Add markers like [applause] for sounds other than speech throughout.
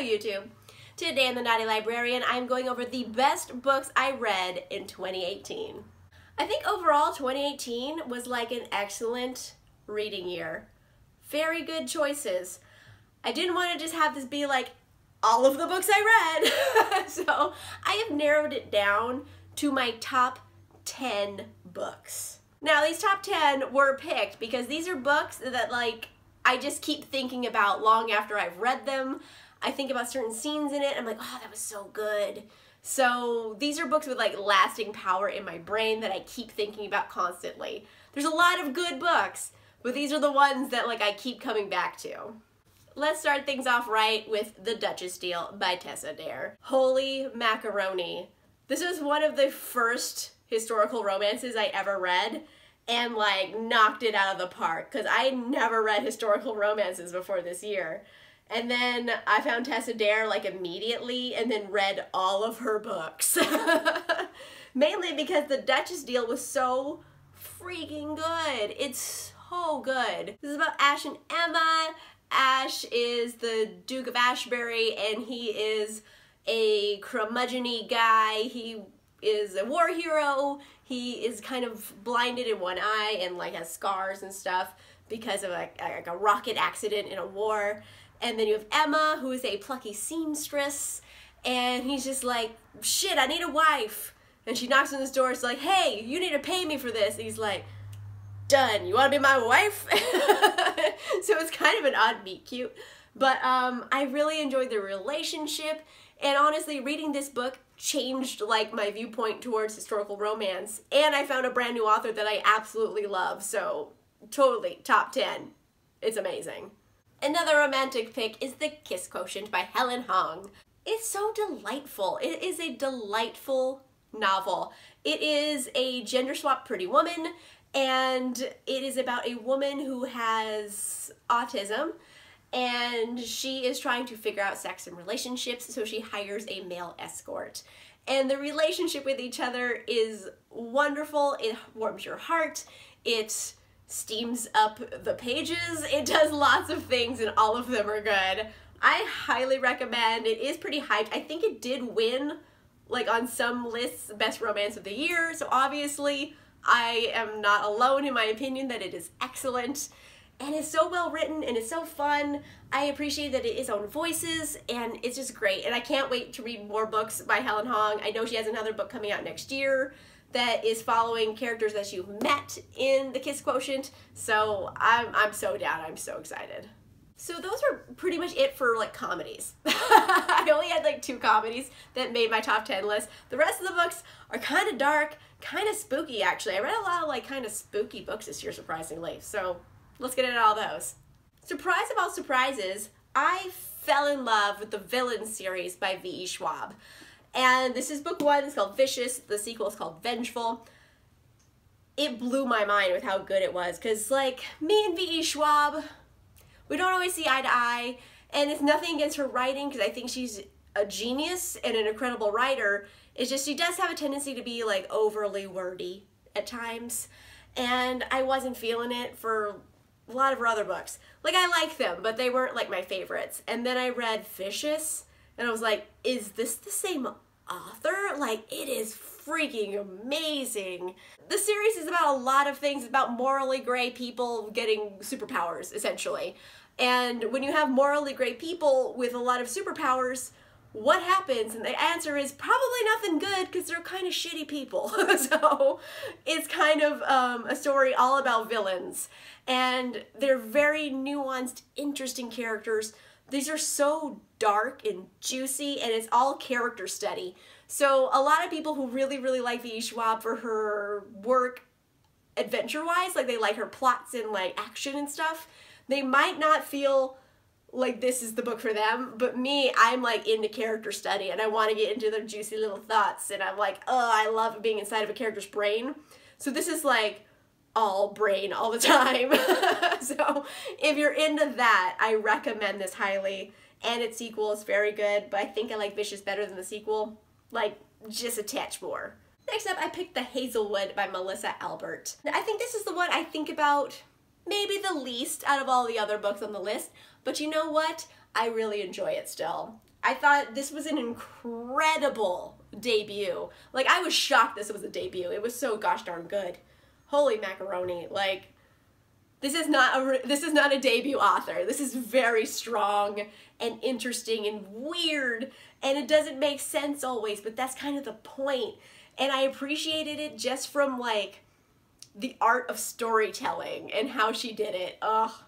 YouTube! Today in the Naughty Librarian, I'm going over the best books I read in 2018. I think overall 2018 was like an excellent reading year. Very good choices. I didn't want to just have this be like all of the books I read. [laughs] so I have narrowed it down to my top 10 books. Now these top 10 were picked because these are books that like I just keep thinking about long after I've read them. I think about certain scenes in it. I'm like, oh, that was so good. So these are books with like lasting power in my brain that I keep thinking about constantly. There's a lot of good books, but these are the ones that like I keep coming back to. Let's start things off right with The Duchess Deal by Tessa Dare. Holy macaroni. This is one of the first historical romances I ever read and like knocked it out of the park because I never read historical romances before this year. And then I found Tessa Dare like immediately and then read all of her books. [laughs] Mainly because the Duchess deal was so freaking good. It's so good. This is about Ash and Emma. Ash is the Duke of Ashbury and he is a curmudgeon guy. He is a war hero. He is kind of blinded in one eye and like has scars and stuff because of a, like a rocket accident in a war. And then you have Emma, who is a plucky seamstress, and he's just like, shit, I need a wife. And she knocks on his door, it's like, hey, you need to pay me for this. And he's like, done, you wanna be my wife? [laughs] so it's kind of an odd meet cute. But um, I really enjoyed the relationship, and honestly, reading this book changed like my viewpoint towards historical romance. And I found a brand new author that I absolutely love, so totally top 10. It's amazing. Another romantic pick is The Kiss Quotient by Helen Hoang. It's so delightful. It is a delightful novel. It is a gender swap pretty woman and it is about a woman who has autism and she is trying to figure out sex and relationships so she hires a male escort and the relationship with each other is wonderful it warms your heart it steams up the pages. It does lots of things and all of them are good. I highly recommend. It is pretty hyped. I think it did win like on some lists best romance of the year. So obviously I am not alone in my opinion that it is excellent and it's so well written and it's so fun. I appreciate that it is own voices and it's just great. And I can't wait to read more books by Helen Hoang. I know she has another book coming out next year that is following characters that you've met in the Kiss Quotient. So I'm, I'm so down. I'm so excited. So those are pretty much it for like comedies. [laughs] I only had like two comedies that made my top 10 list. The rest of the books are kind of dark, kind of spooky actually. I read a lot of like kind of spooky books this year surprisingly. So let's get into all those. Surprise about surprises, I fell in love with the Villain series by V.E. Schwab. And this is book one, it's called Vicious, the sequel is called Vengeful. It blew my mind with how good it was, because like, me and V.E. Schwab, we don't always see eye to eye, and it's nothing against her writing, because I think she's a genius and an incredible writer, it's just she does have a tendency to be like overly wordy at times, and I wasn't feeling it for a lot of her other books. Like, I like them, but they weren't like my favorites. And then I read Vicious, and I was like, is this the same author? Like, it is freaking amazing. The series is about a lot of things, about morally gray people getting superpowers, essentially. And when you have morally gray people with a lot of superpowers, what happens? And the answer is probably nothing good because they're kind of shitty people. [laughs] so it's kind of um, a story all about villains. And they're very nuanced, interesting characters these are so dark and juicy and it's all character study. So a lot of people who really, really like V.E. Schwab for her work adventure-wise, like they like her plots and like action and stuff, they might not feel like this is the book for them, but me, I'm like into character study and I want to get into their juicy little thoughts and I'm like, oh, I love being inside of a character's brain. So this is like all brain all the [laughs] time. so if you're into that, I recommend this highly. And its sequel is very good, but I think I like Vicious better than the sequel. Like, just a touch more. Next up, I picked The Hazel Wood by Melissa Albert. I think this is the one I think about maybe the least out of all the other books on the list, but you know what? I really enjoy it still. I thought this was an incredible debut. Like I was shocked this was a debut. It was so gosh darn good. Holy macaroni! Like this is not a this is not a debut author. This is very strong and interesting and weird and it doesn't make sense always, but that's kind of the point. And I appreciated it just from like the art of storytelling and how she did it. Oh,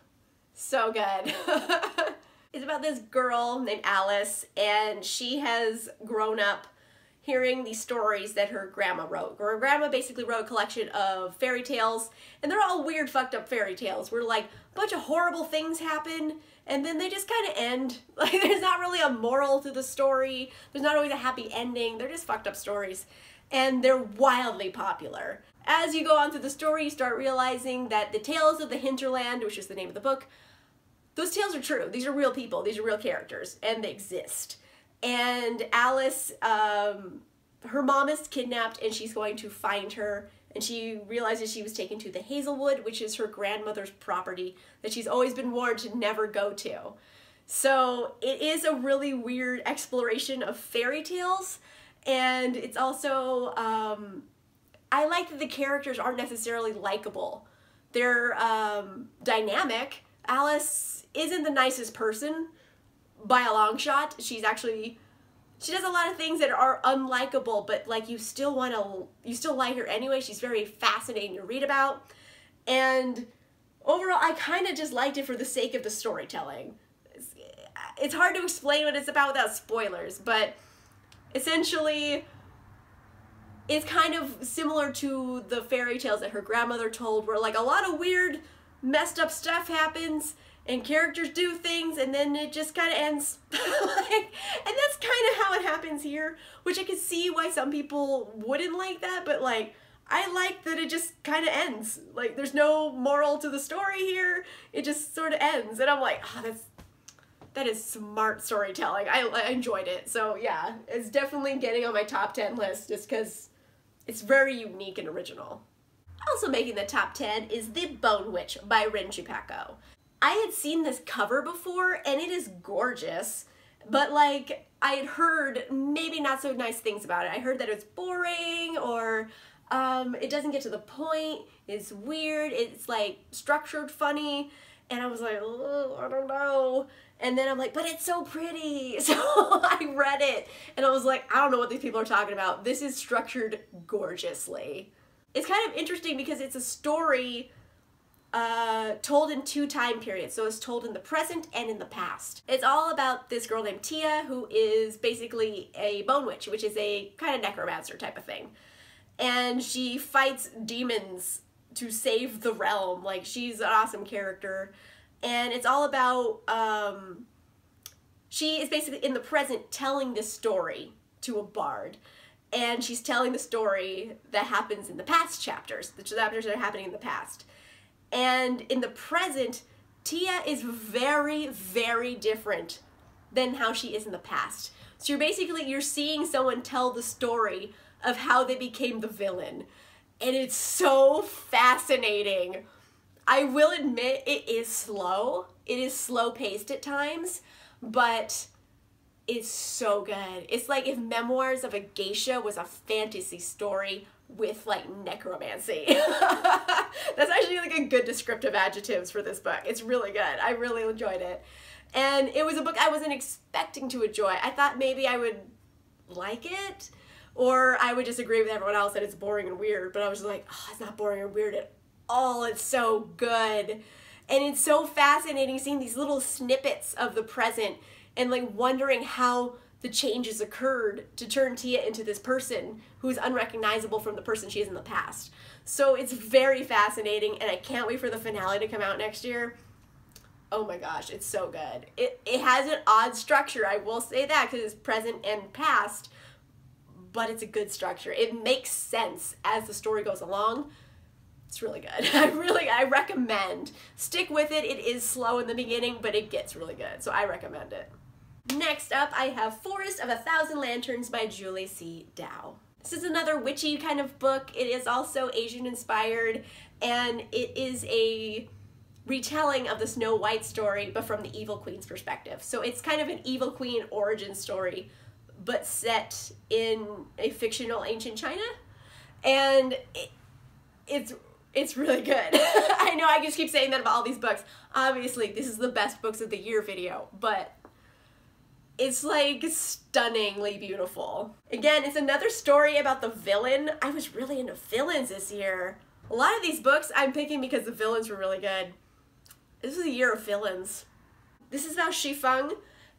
so good. [laughs] it's about this girl named Alice and she has grown up hearing these stories that her grandma wrote. Her grandma basically wrote a collection of fairy tales, and they're all weird, fucked up fairy tales where like a bunch of horrible things happen, and then they just kind of end. [laughs] Like there's not really a moral to the story. There's not always a happy ending. They're just fucked up stories, and they're wildly popular. As you go on through the story, you start realizing that the Tales of the Hinterland, which is the name of the book, those tales are true. These are real people. These are real characters, and they exist and Alice, um, her mom is kidnapped and she's going to find her and she realizes she was taken to the Hazel Wood, which is her grandmother's property that she's always been warned to never go to. So it is a really weird exploration of fairy tales and it's also, um, I like that the characters aren't necessarily likable. They're um, dynamic. Alice isn't the nicest person, by a long shot. She's actually she does a lot of things that are unlikable, but like you still want to you still like her anyway. She's very fascinating to read about. And overall, I kind of just liked it for the sake of the storytelling. It's, it's hard to explain what it's about without spoilers, but essentially it's kind of similar to the fairy tales that her grandmother told where like a lot of weird messed up stuff happens and characters do things and then it just kind of ends. [laughs] Like, and that's kind of how it happens here which i could see why some people wouldn't like that but like i like that it just kind of ends. Like there's no moral to the story here. It just sort of ends and i'm like oh that's that is smart storytelling. I, I enjoyed it. So yeah it's definitely getting on my top 10 list just because it's very unique and original. Also making the top 10 is The Bone Witch by Rin Chupeco. I had seen this cover before and it is gorgeous, but like I had heard maybe not so nice things about it. I heard that it's boring or um, it doesn't get to the point, it's weird, it's like structured funny, and I was like, I don't know. And then I'm like, but it's so pretty. [laughs] So I read it and I was like, I don't know what these people are talking about. This is structured gorgeously. It's kind of interesting because it's a story uh, told in two time periods. So it's told in the present and in the past. It's all about this girl named Tea who is basically a bone witch, which is a kind of necromancer type of thing. And she fights demons to save the realm. Like she's an awesome character. And it's all about, um, she is basically in the present telling this story to a bard and she's telling the story that happens in the past chapters, the chapters that are happening in the past. And in the present, Tea is very, very different than how she is in the past. So you're basically, you're seeing someone tell the story of how they became the villain. And it's so fascinating. I will admit it is slow. It is slow paced at times, but it's so good. It's like if Memoirs of a Geisha was a fantasy story with like necromancy. [laughs] That's actually like a good descriptive adjectives for this book. It's really good. I really enjoyed it. And it was a book I wasn't expecting to enjoy. I thought maybe I would like it or I would just agree with everyone else that it's boring and weird, but I was like, oh, it's not boring or weird at all. It's so good. And it's so fascinating seeing these little snippets of the present and like wondering how the changes occurred to turn Tea into this person who is unrecognizable from the person she is in the past. So it's very fascinating, and I can't wait for the finale to come out next year. Oh my gosh, it's so good. It, it has an odd structure, I will say that, because it's present and past, but it's a good structure. It makes sense as the story goes along. It's really good. [laughs] I really, I recommend. Stick with it. It is slow in the beginning, but it gets really good, so I recommend it. Next up, I have Forest of a Thousand Lanterns by Julie C. Dao. This is another witchy kind of book. It is also Asian inspired, and it is a retelling of the Snow White story, but from the Evil Queen's perspective. So it's kind of an Evil Queen origin story, but set in a fictional ancient China. And it, it's it's really good. [laughs] I know I just keep saying that about all these books. Obviously, this is the best books of the year video, but it's like stunningly beautiful. Again, it's another story about the villain. I was really into villains this year. A lot of these books I'm picking because the villains were really good. This is a year of villains. This is about Xifeng,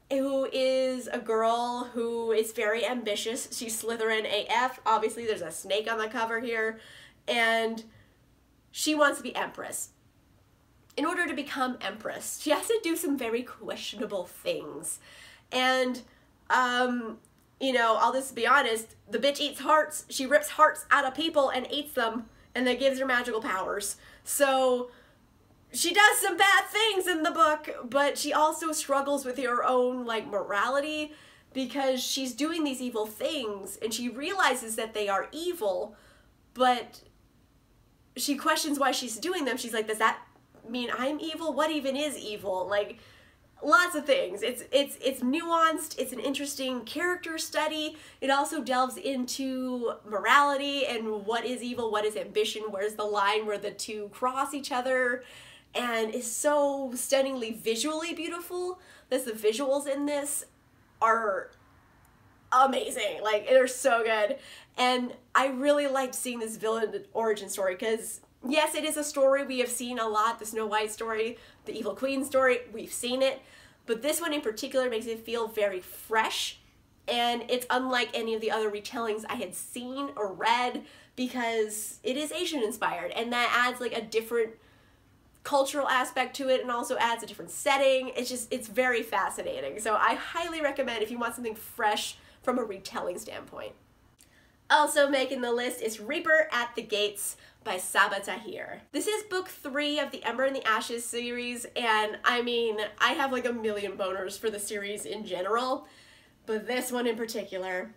who is a girl who is very ambitious. She's Slytherin AF. Obviously, there's a snake on the cover here. And she wants to be empress. In order to become empress, she has to do some very questionable things. And, um, you know, I'll just be honest, the bitch eats hearts. She rips hearts out of people and eats them, and that gives her magical powers. So, she does some bad things in the book, but she also struggles with her own, like, morality because she's doing these evil things and she realizes that they are evil, but she questions why she's doing them. She's like, does that mean I'm evil? What even is evil? Like, lots of things. It's it's it's nuanced. It's an interesting character study. It also delves into morality and what is evil, what is ambition, where's the line where the two cross each other, and is so stunningly visually beautiful. That the visuals in this are amazing. Like they're so good. And I really liked seeing this villain origin story because yes, it is a story we have seen a lot, the Snow White story, the Evil Queen story, we've seen it. But this one in particular makes it feel very fresh and it's unlike any of the other retellings I had seen or read because it is Asian inspired and that adds like a different cultural aspect to it and also adds a different setting. It's just, it's very fascinating. So I highly recommend if you want something fresh from a retelling standpoint. Also making the list is Reaper at the Gates by Sabaa Tahir. This is book three of the Ember in the Ashes series, and I mean, I have like a million boners for the series in general, but this one in particular,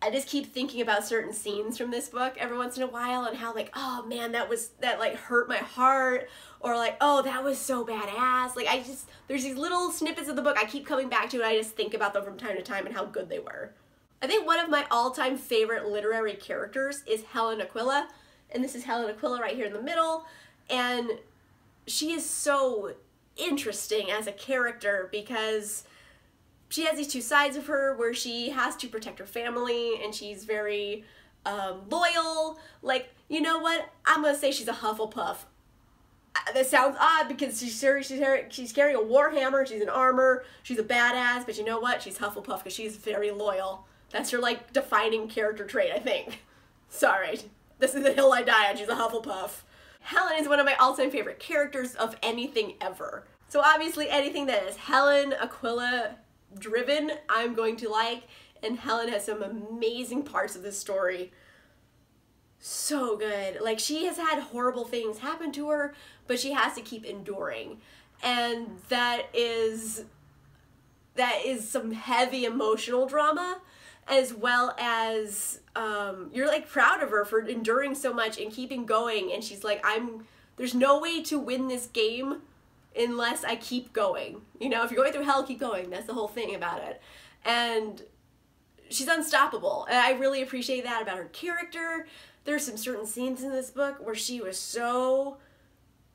I just keep thinking about certain scenes from this book every once in a while and how like, oh man, that was, that like hurt my heart, or like, oh, that was so badass. Like I just, there's these little snippets of the book I keep coming back to and I just think about them from time to time and how good they were. I think one of my all-time favorite literary characters is Helen Aquilla, and this is Helen Aquilla right here in the middle, and she is so interesting as a character because she has these two sides of her where she has to protect her family and she's very um, loyal. Like, you know what? I'm gonna say she's a Hufflepuff. Uh, that sounds odd because she's she's she's carrying a warhammer. She's in armor. She's a badass, but you know what? She's Hufflepuff because she's very loyal. That's your like defining character trait, I think. Sorry, this is the hill I die on. She's a Hufflepuff. Helen is one of my all-time favorite characters of anything ever. So obviously anything that is Helen Aquilla driven, I'm going to like. And Helen has some amazing parts of this story. So good. Like she has had horrible things happen to her, but she has to keep enduring. And that is that is some heavy emotional drama as well as um, you're like proud of her for enduring so much and keeping going. And she's like i'm there's no way to win this game unless i keep going. You know if you're going through hell keep going. That's the whole thing about it. And she's unstoppable. And i really appreciate that about her character. There's some certain scenes in this book where she was so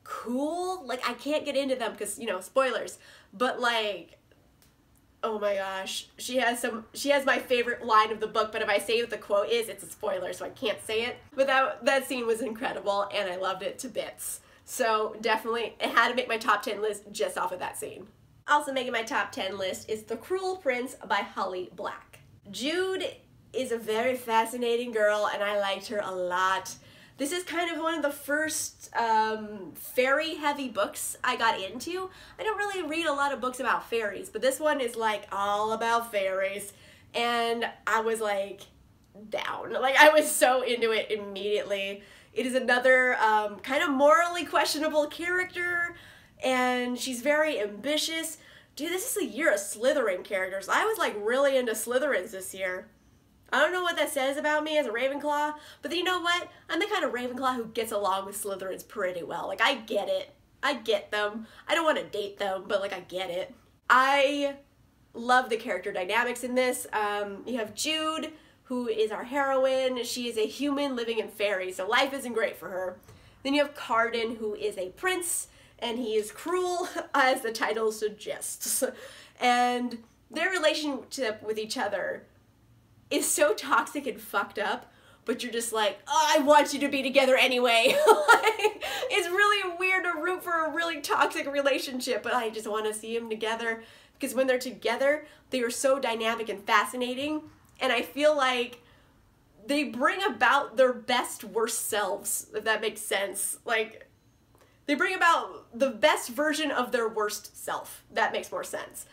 cool. Like i can't get into them because you know spoilers. But like oh my gosh. She has some she has my favorite line of the book but if i say what the quote is it's a spoiler so i can't say it. But that that scene was incredible and i loved it to bits. So definitely it had to make my top 10 list just off of that scene. Also making my top 10 list is the cruel prince by holly black. Jude is a very fascinating girl and i liked her a lot this is kind of one of the first um, fairy heavy books I got into. I don't really read a lot of books about fairies, but this one is like all about fairies. And I was like down. Like I was so into it immediately. It is another um, kind of morally questionable character and she's very ambitious. Dude, this is a year of Slytherin characters. I was like really into Slytherins this year. I don't know what that says about me as a Ravenclaw, but you know what? I'm the kind of Ravenclaw who gets along with Slytherins pretty well. Like, I get it. I get them. I don't want to date them, but like I get it. I love the character dynamics in this. Um, you have Jude, who is our heroine. She is a human living in fairy, so life isn't great for her. Then you have Cardan, who is a prince, and he is cruel, [laughs] as the title suggests. and their relationship with each other is so toxic and fucked up, but you're just like, oh, I want you to be together anyway. [laughs] it's really weird to root for a really toxic relationship, but I just want to see them together because when they're together, they are so dynamic and fascinating, and I feel like they bring about their best worst selves, if that makes sense. Like, they bring about the best version of their worst self. That makes more sense.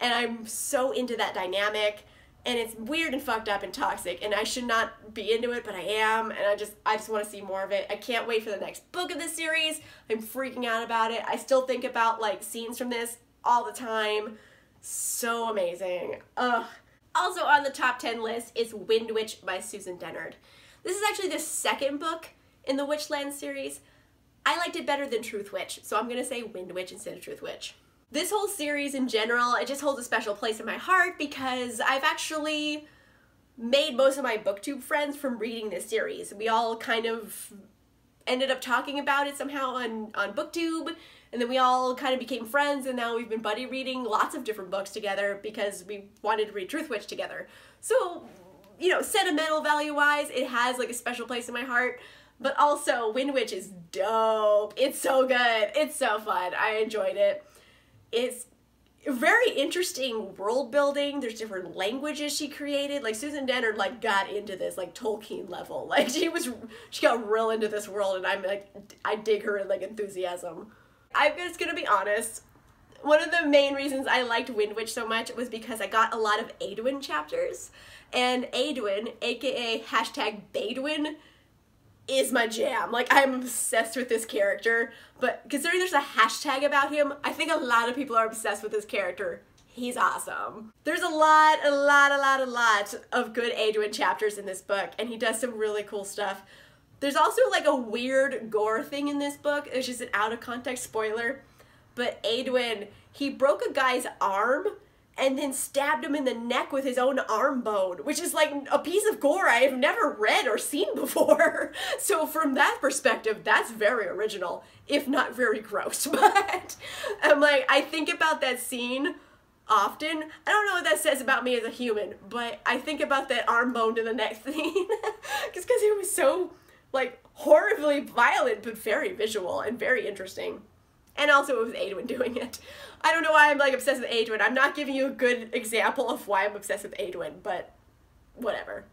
And I'm so into that dynamic and it's weird and fucked up and toxic and I should not be into it but I am and I just I just want to see more of it. I can't wait for the next book of the series. I'm freaking out about it. I still think about like scenes from this all the time. So amazing. Ugh. Also on the top 10 list is Windwitch by Susan Dennard. This is actually the second book in the Witchland series. I liked it better than Truthwitch, so I'm gonna say Windwitch instead of Truthwitch. This whole series in general, it just holds a special place in my heart because I've actually made most of my booktube friends from reading this series. We all kind of ended up talking about it somehow on, on booktube and then we all kind of became friends and now we've been buddy reading lots of different books together because we wanted to read Truthwitch together. So, you know, sentimental value wise, it has like a special place in my heart. But also, Windwitch is dope. It's so good. It's so fun. I enjoyed it it's very interesting world building. There's different languages she created. Like Susan Dennard like got into this like Tolkien level. [laughs] Like she was she got real into this world and I'm like I dig her like enthusiasm. I'm just gonna be honest. One of the main reasons I liked Windwitch so much was because I got a lot of Aeduan chapters. And Aeduan, aka hashtag Baeduan, is my jam. Like, I'm obsessed with this character. But considering there's a hashtag about him, I think a lot of people are obsessed with this character. He's awesome. There's a lot, a lot, a lot, a lot of good Aeduan chapters in this book, and he does some really cool stuff. There's also like a weird gore thing in this book. It's just an out of context spoiler. But Aeduan, he broke a guy's arm and then stabbed him in the neck with his own arm bone, which is like a piece of gore I have never read or seen [laughs] before. so from that perspective, that's very original, if not very gross. [laughs] But I'm like, I think about that scene often. I don't know what that says about me as a human, but I think about that arm bone to the neck [laughs] scene Just because it was so like horribly violent, but very visual and very interesting. And also it was Aeduan doing it. I don't know why I'm like obsessed with Aeduan. I'm not giving you a good example of why I'm obsessed with Aeduan, but whatever.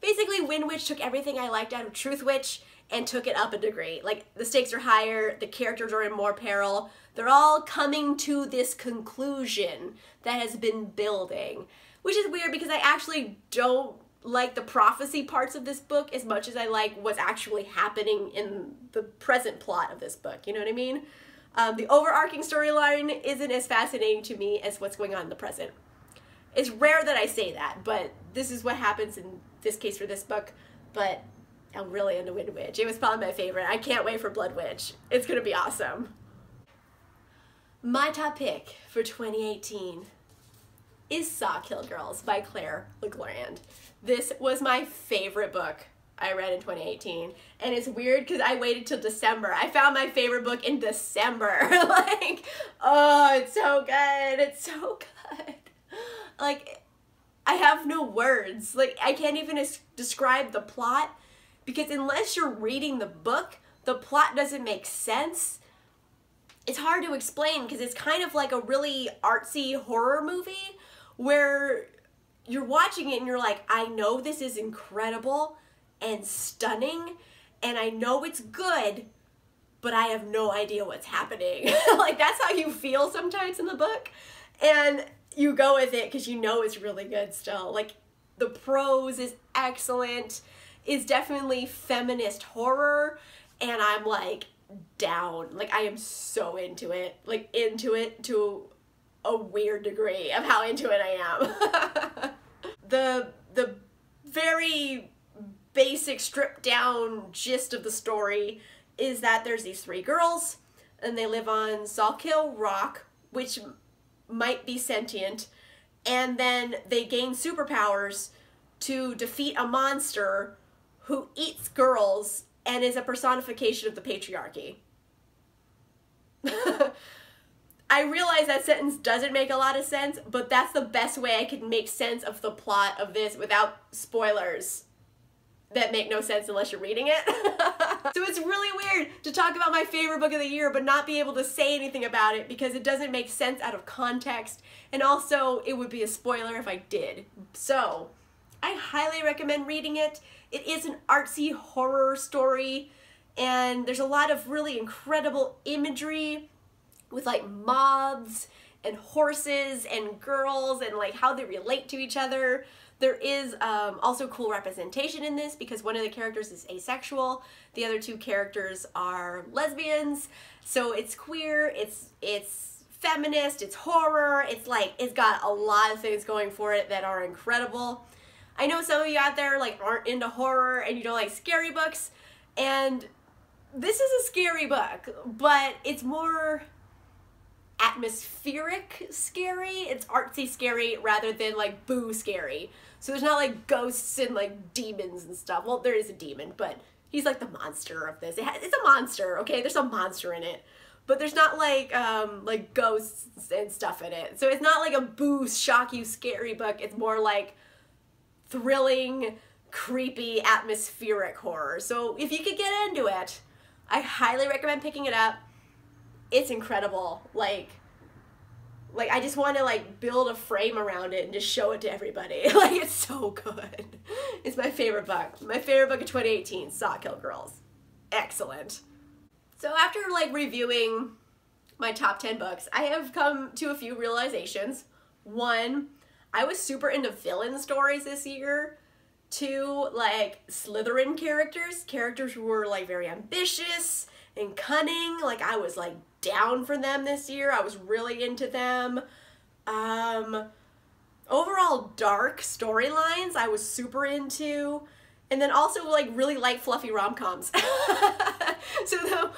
Basically, Windwitch took everything I liked out of Truthwitch and took it up a degree. Like, the stakes are higher, the characters are in more peril. They're all coming to this conclusion that has been building. Which is weird because I actually don't like the prophecy parts of this book as much as I like what's actually happening in the present plot of this book. You know what I mean? Um, the overarching storyline isn't as fascinating to me as what's going on in the present. It's rare that I say that, but this is what happens in this case for this book. But I'm really into Windwitch. It was probably my favorite. I can't wait for Bloodwitch. It's gonna be awesome. My top pick for 2018 is Sawkill Girls by Claire Legrand. This was my favorite book I read in 2018. And it's weird because I waited till December. I found my favorite book in December. [laughs] like, oh, it's so good. It's so [laughs] good. Like, I have no words. Like, I can't even describe the plot because unless you're reading the book, the plot doesn't make sense. It's hard to explain because it's kind of like a really artsy horror movie where you're watching it and you're like, I know this is incredible, and stunning and I know it's good, but I have no idea what's happening. [laughs] like that's how you feel sometimes in the book. And you go with it because you know it's really good still. Like the prose is excellent, is definitely feminist horror, and I'm like down. Like I am so into it. Like into it to a weird degree of how into it I am. [laughs] the the very basic stripped down gist of the story is that there's these three girls. and they live on Sawkill Rock, which might be sentient, and then they gain superpowers to defeat a monster who eats girls and is a personification of the patriarchy. [laughs] I realize that sentence doesn't make a lot of sense, but that's the best way I can make sense of the plot of this without spoilers that make no sense unless you're reading it. [laughs] so it's really weird to talk about my favorite book of the year but not be able to say anything about it because it doesn't make sense out of context and also it would be a spoiler if I did. So I highly recommend reading it. It is an artsy horror story and there's a lot of really incredible imagery with like moths and horses and girls and like how they relate to each other. There is um, also cool representation in this because one of the characters is asexual. The other two characters are lesbians. So it's queer, it's, it's feminist, it's horror, it's like, it's got a lot of things going for it that are incredible. I know some of you out there like aren't into horror and you don't like scary books and this is a scary book, but it's more atmospheric scary. It's artsy scary rather than like boo scary. So there's not like ghosts and like demons and stuff. Well, there is a demon, but he's like the monster of this. It has, it's a monster, okay? There's a monster in it. But there's not like um like ghosts and stuff in it. So it's not like a boo shock you scary book. It's more like thrilling, creepy, atmospheric horror. So if you could get into it, I highly recommend picking it up. It's incredible. Like like I just want to like build a frame around it and just show it to everybody. [laughs] like it's so good. [laughs] It's my favorite book. My favorite book of 2018, Sawkill Girls. Excellent. So after like reviewing my top 10 books, I have come to a few realizations. One, I was super into villain stories this year. Two, like Slytherin characters, characters who were like very ambitious and cunning. Like I was like down for them this year. I was really into them. Um, overall dark storylines I was super into. And then also like really light fluffy rom-coms. [laughs] so though,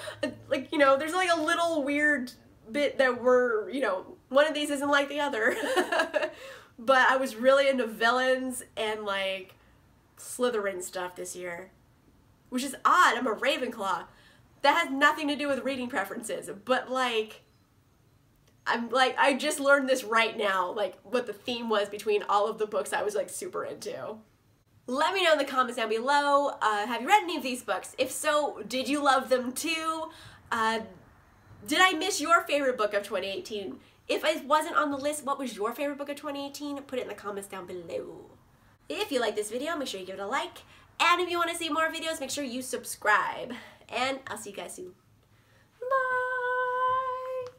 like, you know, there's like a little weird bit that were, you know, one of these isn't like the other. [laughs] but I was really into villains and like Slytherin stuff this year. Which is odd, I'm a Ravenclaw that has nothing to do with reading preferences, but like, I'm like, I just learned this right now, like what the theme was between all of the books I was like super into. Let me know in the comments down below, uh, have you read any of these books? If so, did you love them too? Uh, did I miss your favorite book of 2018? If it wasn't on the list, what was your favorite book of 2018? Put it in the comments down below. If you like this video, make sure you give it a like. And if you want to see more videos, make sure you subscribe and I'll see you guys soon. Bye!